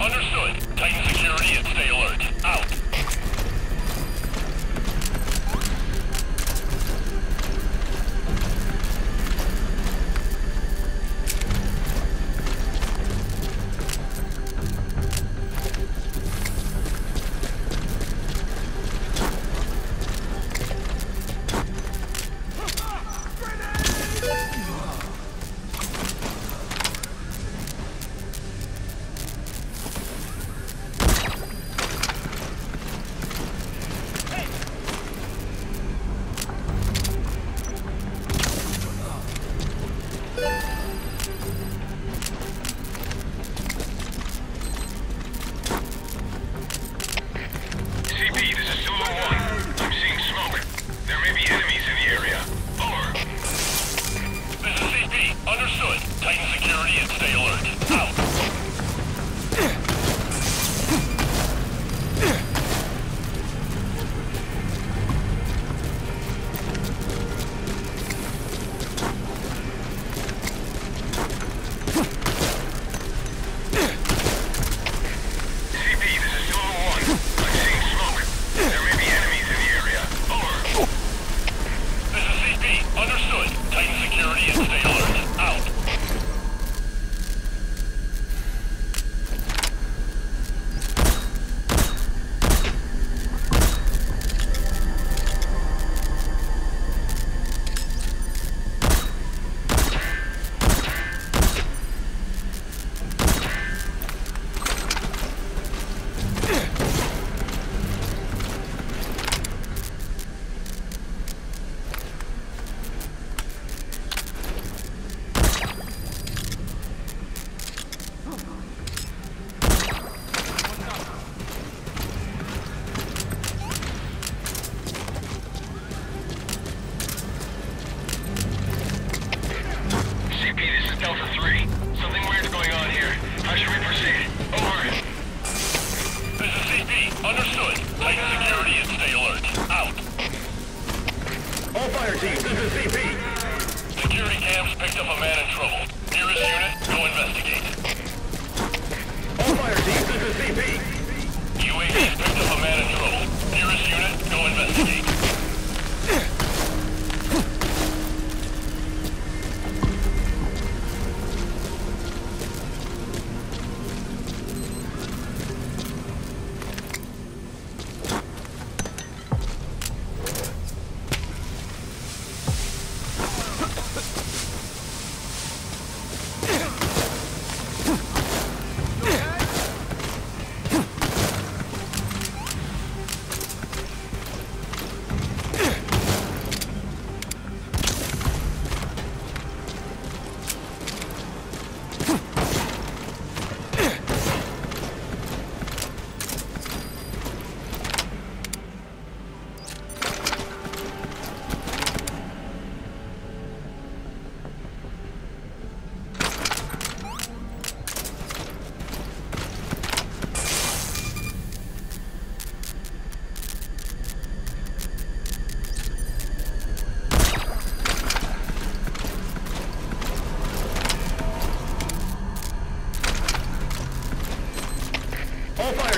Understood. Tighten security and stay alert. picked up a man in trouble.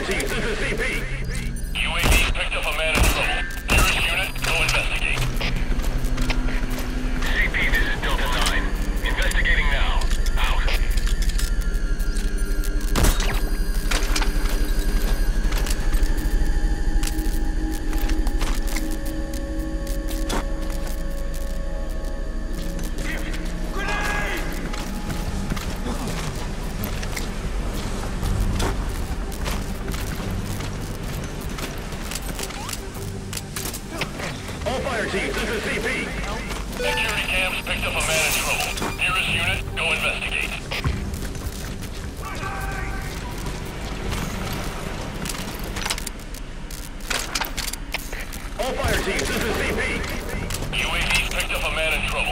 请自制 cp fire team. This is CP. Security cams picked up a man in trouble. Nearest unit, go investigate. All fire teams, this is CP. UAV's picked up a man in trouble.